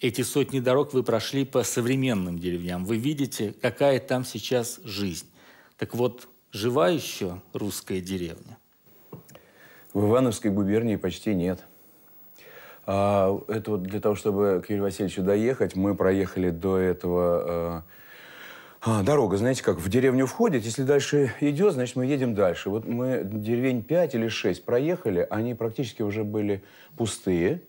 Эти сотни дорог вы прошли по современным деревням. Вы видите, какая там сейчас жизнь. Так вот, Жива еще русская деревня?
В Ивановской губернии почти нет. А, это вот для того, чтобы к Юрию Васильевичу доехать, мы проехали до этого... А, а, дорога, знаете, как в деревню входит, если дальше идет, значит, мы едем дальше. Вот мы деревень 5 или 6 проехали, они практически уже были пустые.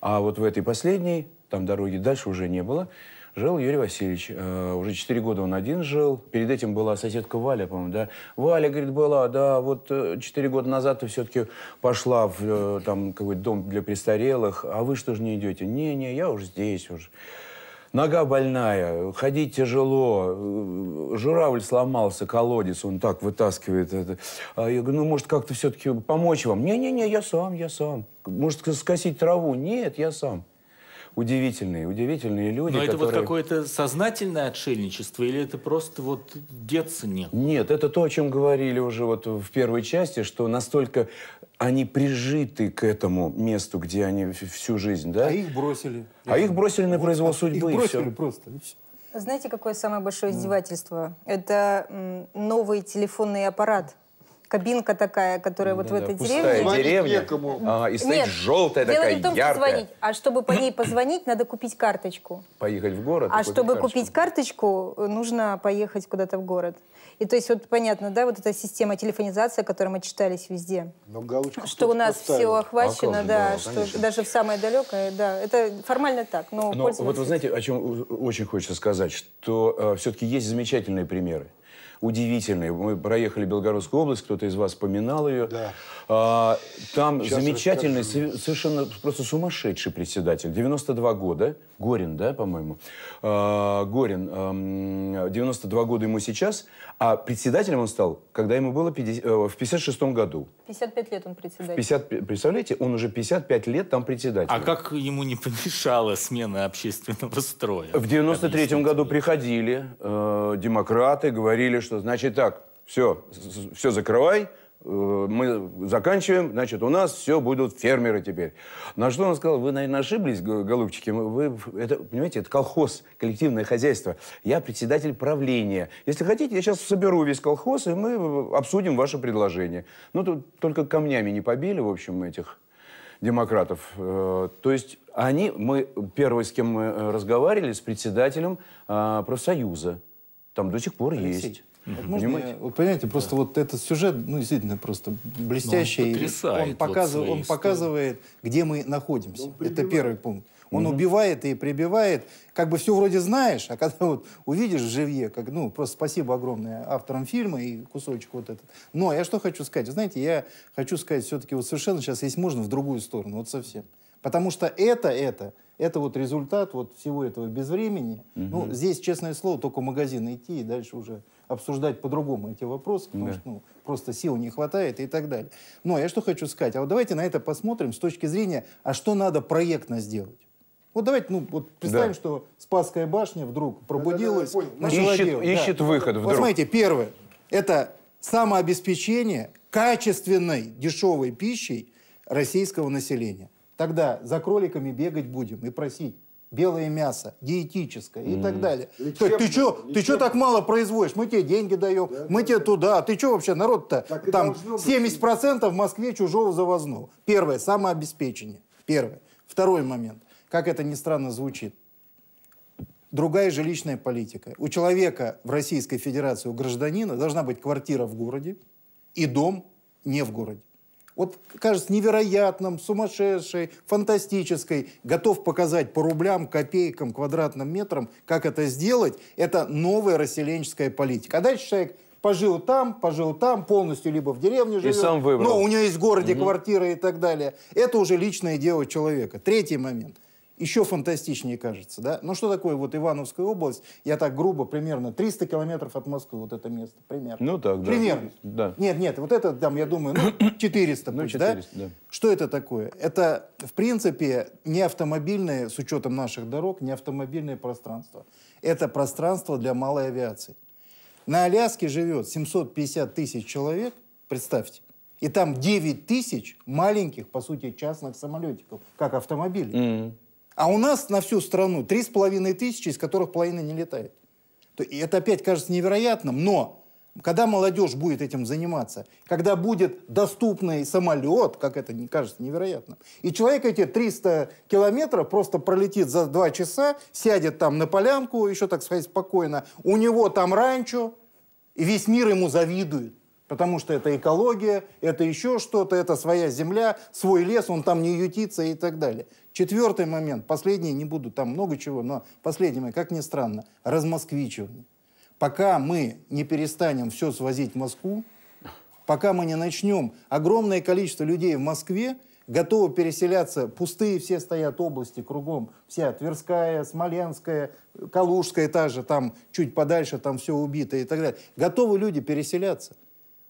А вот в этой последней, там дороги дальше уже не было жил Юрий Васильевич. Э, уже четыре года он один жил. Перед этим была соседка Валя, по-моему, да? Валя, говорит, была, да, вот э, четыре года назад ты все-таки пошла в э, там какой-то дом для престарелых, а вы что же не идете? Не-не, я уже здесь уже. Нога больная, ходить тяжело, журавль сломался, колодец, он так вытаскивает это. А я говорю, ну, может, как-то все-таки помочь вам? Не-не-не, я сам, я сам. Может, скосить траву? Нет, я сам удивительные, удивительные люди.
Но это
которые...
вот какое-то сознательное отшельничество или это просто вот деться нет?
Нет, это то, о чем говорили уже вот в первой части, что настолько они прижиты к этому месту, где они всю жизнь, да?
А их бросили.
А их бросили на произвол вот, судьбы.
Их бросили просто.
Знаете, какое самое большое издевательство? Это новый телефонный аппарат кабинка такая, которая да, вот да, в этой
пустая
деревне.
деревня. Некому. А, и стоит Нет, желтая
дело
такая,
не в том,
яркая.
что звонить, а чтобы по ней *clears throat* позвонить, надо купить карточку.
Поехать в город?
А чтобы карточку. купить карточку, нужно поехать куда-то в город. И то есть вот понятно, да, вот эта система телефонизации, о которой мы читались везде.
Но галочку
что у нас поставили. все охвачено, а да, да что конечно. даже в самое далекое, да, это формально так, но,
но вот вы знаете, о чем очень хочется сказать, что э, все-таки есть замечательные примеры удивительные. Мы проехали Белгородскую область, кто-то из вас поминал ее. Да. А, там Сейчас замечательный, расскажу. совершенно просто сумасшедший председатель. 92 года. Горин, да, по-моему? А, Горин. А, 92 года ему сейчас. А председателем он стал, когда ему было 50, э, в 56 году.
55 лет он председатель.
50, представляете, он уже 55 лет там председатель.
А как ему не помешала смена общественного строя?
В 93 году приходили э, демократы, говорили, что значит так, все, все закрывай, э, мы заканчиваем, значит, у нас все будут фермеры теперь. На что он сказал, вы, наверное, ошиблись, голубчики, вы, это, понимаете, это колхоз, коллективное хозяйство. Я председатель правления. Если хотите, я сейчас соберу весь колхоз, и мы обсудим ваше предложение. Ну, тут только камнями не побили, в общем, этих демократов. Э, то есть они, мы, первый, с кем мы э, разговаривали, с председателем профсоюза. Там до сих пор Алексей. есть.
Вот можно я, вот понимаете, просто да. вот этот сюжет, ну, действительно, просто блестящий. Ну, он, он, показывает, вот он показывает, где мы находимся. Это первый пункт. Он угу. убивает и прибивает. Как бы все вроде знаешь, а когда вот увидишь в живье, как, ну, просто спасибо огромное авторам фильма и кусочек вот этот. Но я что хочу сказать? знаете, я хочу сказать все-таки вот совершенно сейчас, если можно, в другую сторону, вот совсем. Потому что это, это, это вот результат вот всего этого безвремени. Угу. Ну, здесь, честное слово, только в магазин идти и дальше уже обсуждать по-другому эти вопросы, потому да. что ну, просто сил не хватает и так далее. Но я что хочу сказать, а вот давайте на это посмотрим с точки зрения, а что надо проектно сделать. Вот давайте, ну, вот представим, да. что Спасская башня вдруг пробудилась, да, да, да,
начала ищет, делать. Ищет да. выход вдруг.
Вот смотрите, первое, это самообеспечение качественной дешевой пищей российского населения. Тогда за кроликами бегать будем и просить белое мясо, диетическое и так далее. Лечебно, ты что ты что так мало производишь? Мы тебе деньги даем, да, мы да, тебе да. туда. Ты что вообще, народ-то там 70% в Москве чужого завозного. Первое, самообеспечение. Первое. Второй момент. Как это ни странно звучит. Другая жилищная политика. У человека в Российской Федерации, у гражданина должна быть квартира в городе и дом не в городе вот кажется невероятным, сумасшедшей, фантастической, готов показать по рублям, копейкам, квадратным метрам, как это сделать, это новая расселенческая политика. А дальше человек пожил там, пожил там, полностью либо в деревне живет,
и сам выбрал.
но у него есть в городе угу. квартира и так далее. Это уже личное дело человека. Третий момент еще фантастичнее кажется, да? Ну, что такое вот Ивановская область? Я так грубо, примерно 300 километров от Москвы, вот это место, примерно.
Ну, так,
да. Примерно.
Да.
Нет, нет, вот это, там, я думаю, ну, *coughs* 400 ну, 400, да? да? Что это такое? Это, в принципе, не автомобильное, с учетом наших дорог, не автомобильное пространство. Это пространство для малой авиации. На Аляске живет 750 тысяч человек, представьте, и там 9 тысяч маленьких, по сути, частных самолетиков, как автомобили. Mm-hmm. А у нас на всю страну половиной тысячи, из которых половина не летает. И это опять кажется невероятным, но когда молодежь будет этим заниматься, когда будет доступный самолет, как это не кажется невероятным, и человек эти 300 километров просто пролетит за два часа, сядет там на полянку, еще, так сказать, спокойно, у него там ранчо, и весь мир ему завидует. Потому что это экология, это еще что-то, это своя земля, свой лес, он там не ютится и так далее. Четвертый момент, последний, не буду, там много чего, но последний момент, как ни странно, размосквичивание. Пока мы не перестанем все свозить в Москву, пока мы не начнем, огромное количество людей в Москве готовы переселяться, пустые все стоят области кругом, вся Тверская, Смоленская, Калужская та же, там чуть подальше, там все убито и так далее. Готовы люди переселяться.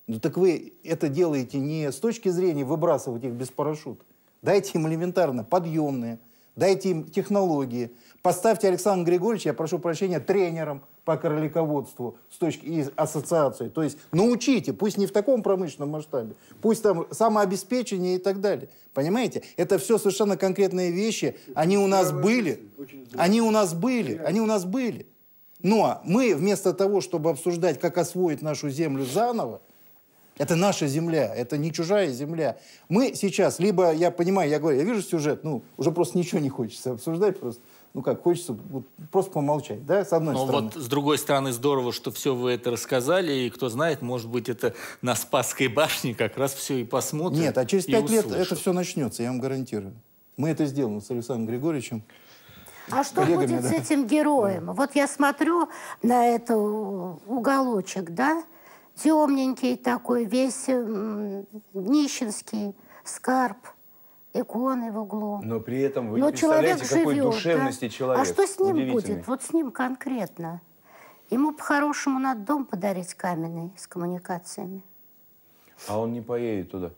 Ну так вы это делаете не с точки зрения выбрасывать их без парашюта. Дайте им элементарно подъемные, дайте им технологии. Поставьте Александра Григорьевича, я прошу прощения, тренером по кролиководству с точки и ассоциации. То есть научите, пусть не в таком промышленном масштабе, пусть там самообеспечение и так далее. Понимаете? Это все совершенно конкретные вещи. Они у нас были. Они у нас были. Они у нас были. Но мы вместо того, чтобы обсуждать, как освоить нашу землю заново, это наша земля, это не чужая земля. Мы сейчас, либо, я понимаю, я говорю, я вижу сюжет, ну, уже просто ничего не хочется обсуждать просто. Ну как, хочется вот, просто помолчать, да, с одной
Но
стороны.
вот с другой стороны здорово, что все вы это рассказали, и кто знает, может быть, это на Спасской башне как раз все и посмотрят.
Нет, а через пять лет это все начнется, я вам гарантирую. Мы это сделаем с Александром Григорьевичем.
А что будет да? с этим героем? Вот я смотрю на этот уголочек, да, темненький такой, весь нищенский, скарб, иконы в углу.
Но при этом вы Но не представляете, человек какой живет, душевности
да?
человек.
А что с ним будет? Вот с ним конкретно. Ему по-хорошему надо дом подарить каменный с коммуникациями.
А он не поедет туда.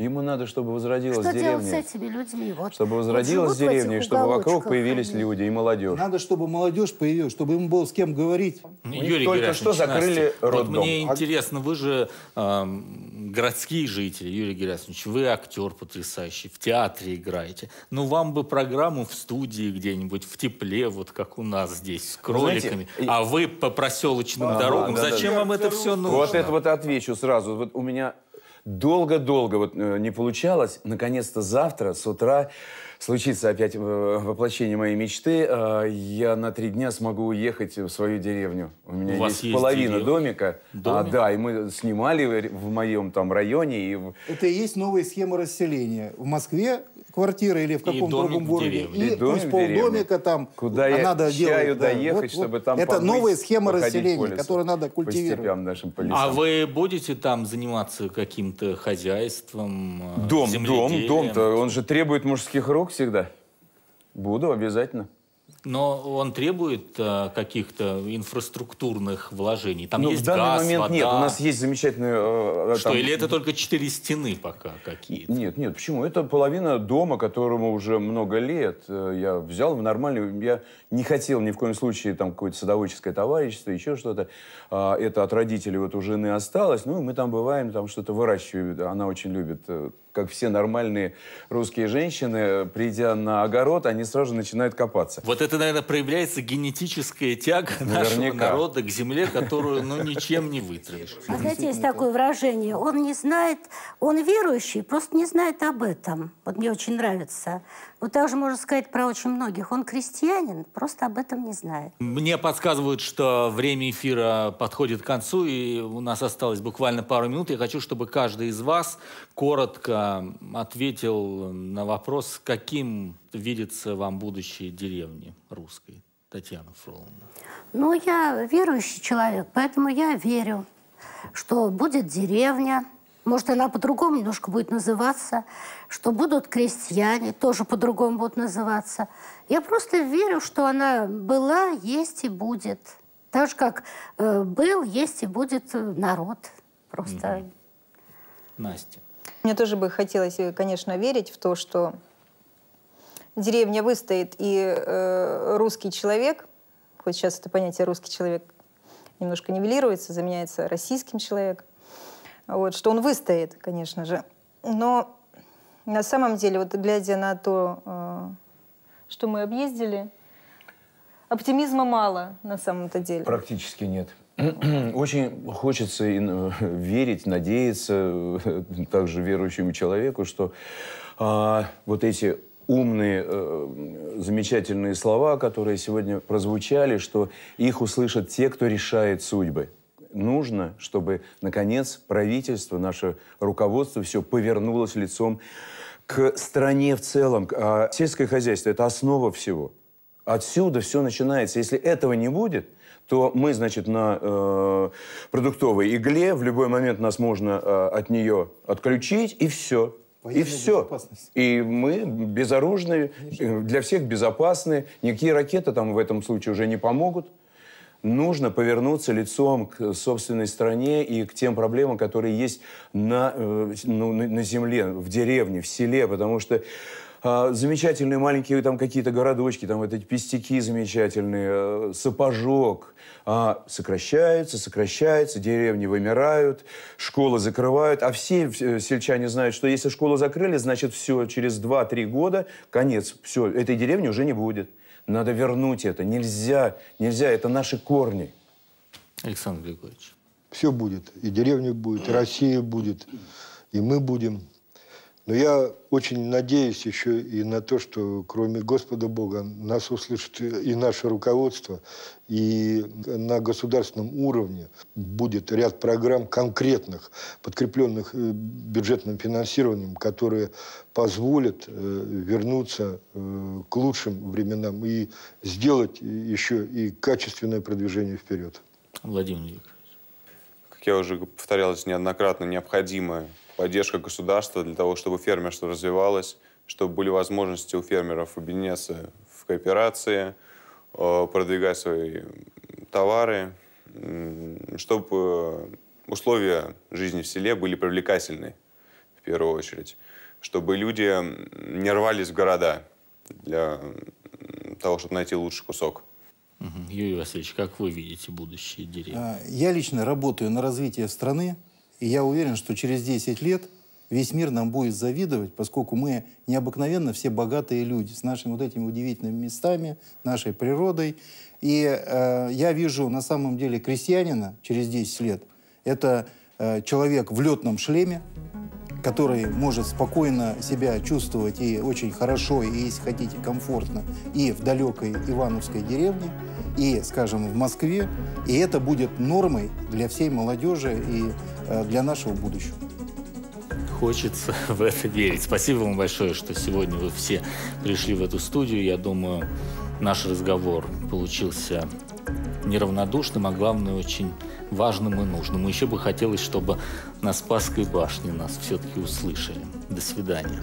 Ему надо, чтобы возродилась
что
деревня.
Что делать с этими людьми? Вот,
чтобы возродилась вот деревня, и чтобы вокруг появились они. люди и молодежь.
Надо, чтобы молодежь появилась, чтобы им было с кем говорить.
Юрий
только что закрыли роддом.
Вот мне а... интересно, вы же э, городские жители, Юрий Герасимович, вы актер потрясающий, в театре играете. Ну, вам бы программу в студии где-нибудь, в тепле, вот как у нас здесь, с кроликами. Знаете, а вы по проселочным а, дорогам. Да, Зачем да, вам да. это все нужно?
Вот это вот отвечу сразу. Вот у меня долго-долго вот э, не получалось. Наконец-то завтра с утра случится опять э, воплощение моей мечты. Э, я на три дня смогу уехать в свою деревню. У меня У есть, есть половина дерев... домика. А, да, и мы снимали в моем там районе. И...
Это и есть новая схема расселения. В Москве квартира или в каком-то другом городе. И, и пусть полдомика там
Куда а я надо чаю делать, доехать, да. чтобы вот, там
Это помыть, новая схема расселения, которую надо культивировать.
Нашим, по
а вы будете там заниматься каким-то хозяйством,
э, Дом, дом, дом-то, он же требует мужских рук всегда. Буду обязательно.
Но он требует э, каких-то инфраструктурных вложений. Там
ну,
есть
в данный
газ,
момент
вода.
нет. У нас есть замечательные...
Э, Что, там... или это только четыре стены пока какие-то?
Нет, нет. Почему? Это половина дома, которому уже много лет. Э, я взял в нормальную... Я не хотел ни в коем случае там какое-то садоводческое товарищество, еще что-то. А, это от родителей вот у жены осталось. Ну, мы там бываем, там что-то выращиваем. Она очень любит э, как все нормальные русские женщины, придя на огород, они сразу начинают копаться.
Вот это, наверное, проявляется генетическая тяга Наверняка. нашего народа к земле, которую ну, ничем не вытравишь.
А знаете, есть такое выражение. Он не знает, он верующий, просто не знает об этом. Вот мне очень нравится. Вот также можно сказать про очень многих. Он крестьянин, просто об этом не знает.
Мне подсказывают, что время эфира подходит к концу, и у нас осталось буквально пару минут. Я хочу, чтобы каждый из вас коротко ответил на вопрос, каким видится вам будущее деревни русской. Татьяна Фроловна.
Ну, я верующий человек, поэтому я верю, что будет деревня, может, она по-другому немножко будет называться, что будут крестьяне, тоже по-другому будут называться. Я просто верю, что она была, есть и будет. Так же, как э, был, есть и будет народ. Просто... Mm-hmm.
Настя.
Мне тоже бы хотелось, э, конечно, верить в то, что деревня выстоит, и э, русский человек, хоть сейчас это понятие русский человек немножко нивелируется, заменяется российским человеком, вот, что он выстоит, конечно же. Но на самом деле, вот глядя на то, э, что мы объездили, оптимизма мало на самом-то деле.
Практически нет. *clears throat* Очень хочется *laughs* верить, надеяться *laughs* также верующему человеку, что а, вот эти умные, э, замечательные слова, которые сегодня прозвучали, что их услышат те, кто решает судьбы. Нужно, чтобы, наконец, правительство, наше руководство все повернулось лицом к стране в целом. А сельское хозяйство – это основа всего. Отсюда все начинается. Если этого не будет, то мы, значит, на э, продуктовой игле, в любой момент нас можно э, от нее отключить, и все. Военная и все. И мы безоружные, Конечно. для всех безопасны. Никакие ракеты там в этом случае уже не помогут. Нужно повернуться лицом к собственной стране и к тем проблемам, которые есть на, э, ну, на земле, в деревне, в селе. Потому что а, замечательные маленькие там какие-то городочки, там вот эти пестики замечательные, э, сапожок, а, сокращаются, сокращаются, деревни вымирают, школы закрывают, а все сельчане знают, что если школу закрыли, значит все, через 2-3 года конец, все, этой деревни уже не будет. Надо вернуть это, нельзя, нельзя, это наши корни.
Александр Григорьевич.
Все будет, и деревня будет, и Россия будет, и мы будем. Но я очень надеюсь еще и на то, что кроме Господа Бога нас услышит и наше руководство, и на государственном уровне будет ряд программ конкретных, подкрепленных э, бюджетным финансированием, которые позволят э, вернуться э, к лучшим временам и сделать еще и качественное продвижение вперед.
Владимир Викторович.
Как я уже повторялось неоднократно, необходимо поддержка государства для того, чтобы фермерство развивалось, чтобы были возможности у фермеров объединяться в кооперации, э, продвигать свои товары, чтобы условия жизни в селе были привлекательны, в первую очередь, чтобы люди не рвались в города для того, чтобы найти лучший кусок.
Юрий Васильевич, как вы видите будущее деревни? А,
я лично работаю на развитие страны, и я уверен, что через 10 лет весь мир нам будет завидовать, поскольку мы необыкновенно все богатые люди с нашими вот этими удивительными местами, нашей природой. И э, я вижу на самом деле крестьянина через 10 лет. Это э, человек в летном шлеме, который может спокойно себя чувствовать и очень хорошо, и, если хотите, комфортно и в далекой Ивановской деревне, и, скажем, в Москве. И это будет нормой для всей молодежи и Э, для нашего будущего.
Хочется *laughs* в это верить. Спасибо вам большое, что сегодня вы все пришли в эту студию. Я думаю, наш разговор получился неравнодушным, а главное, очень важным и нужным. Еще бы хотелось, чтобы на Спасской башне нас все-таки услышали. До свидания.